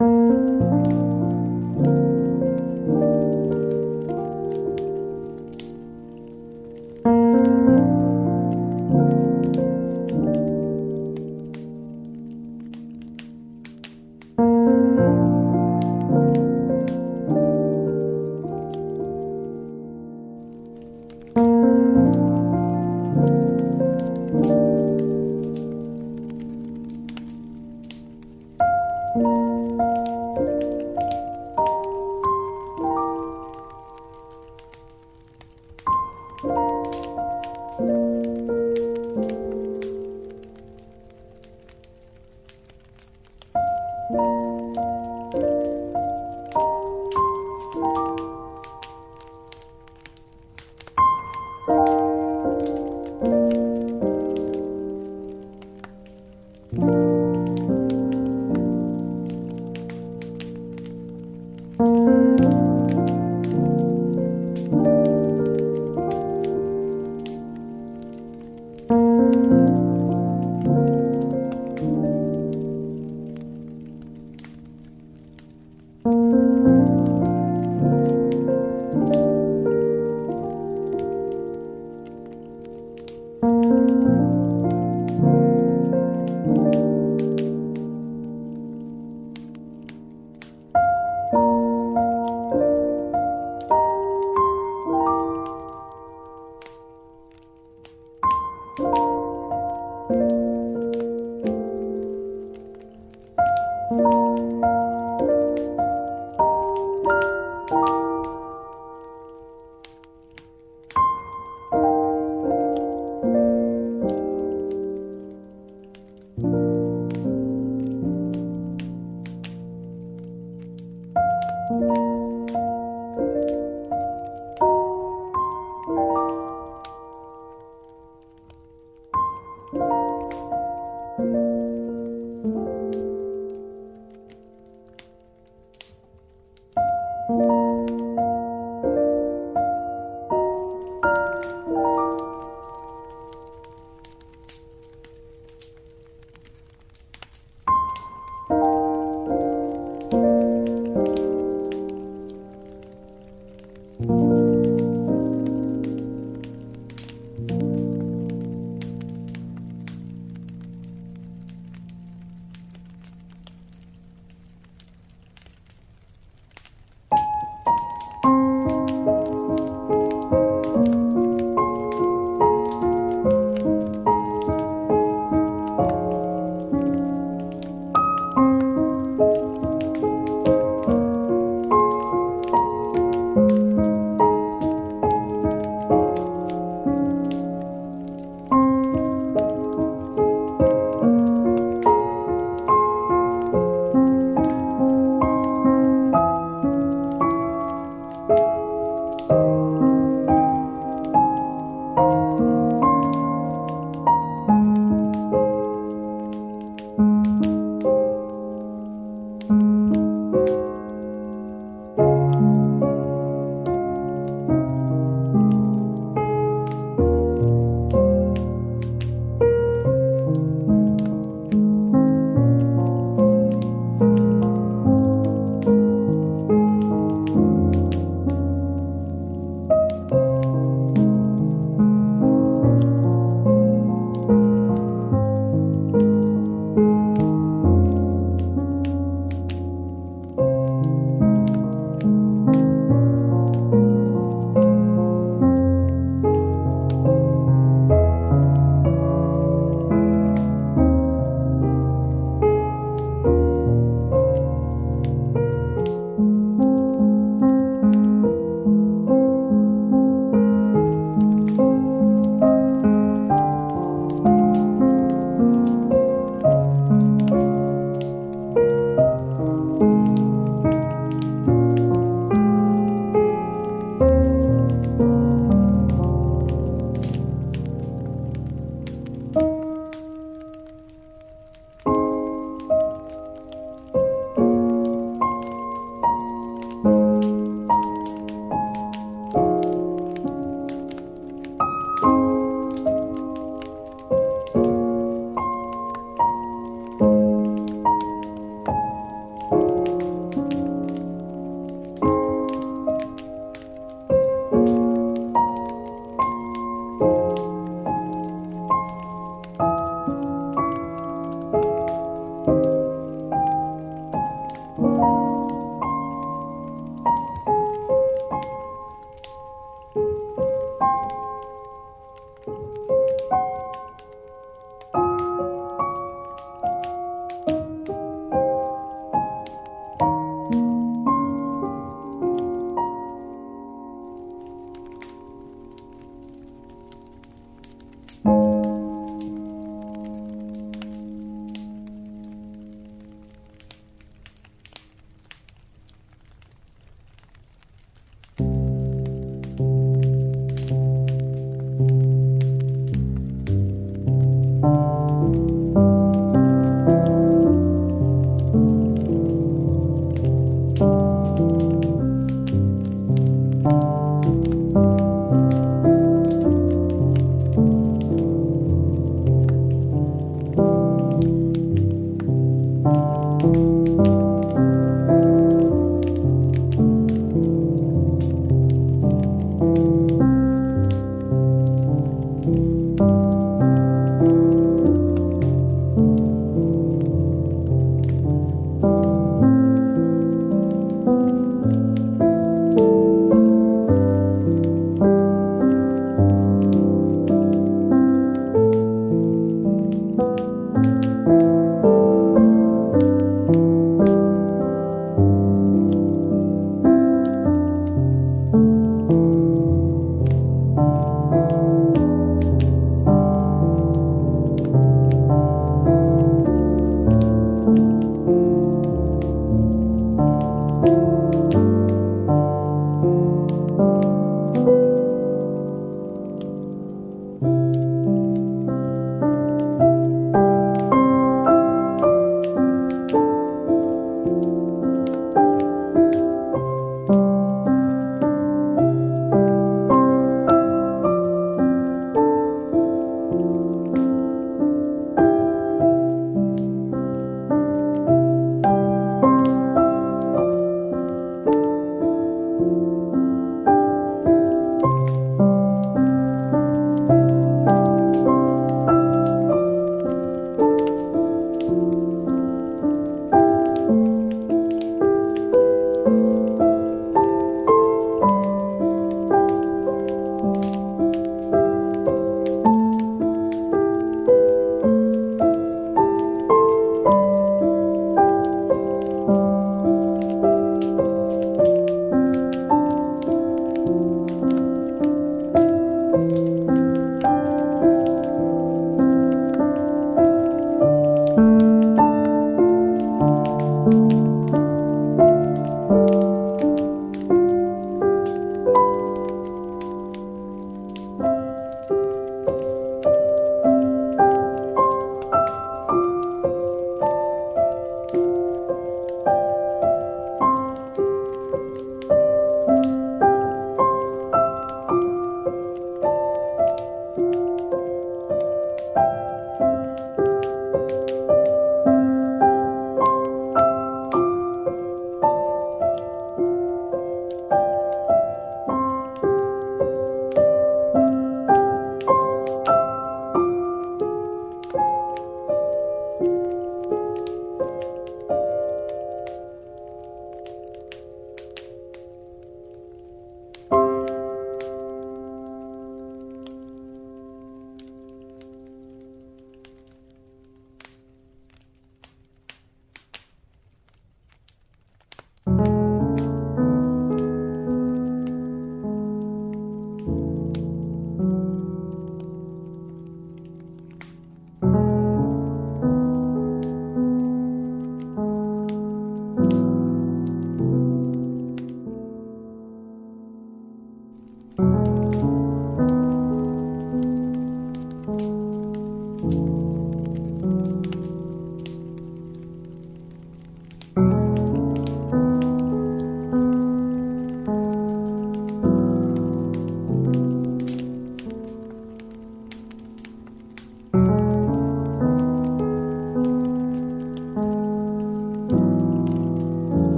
Música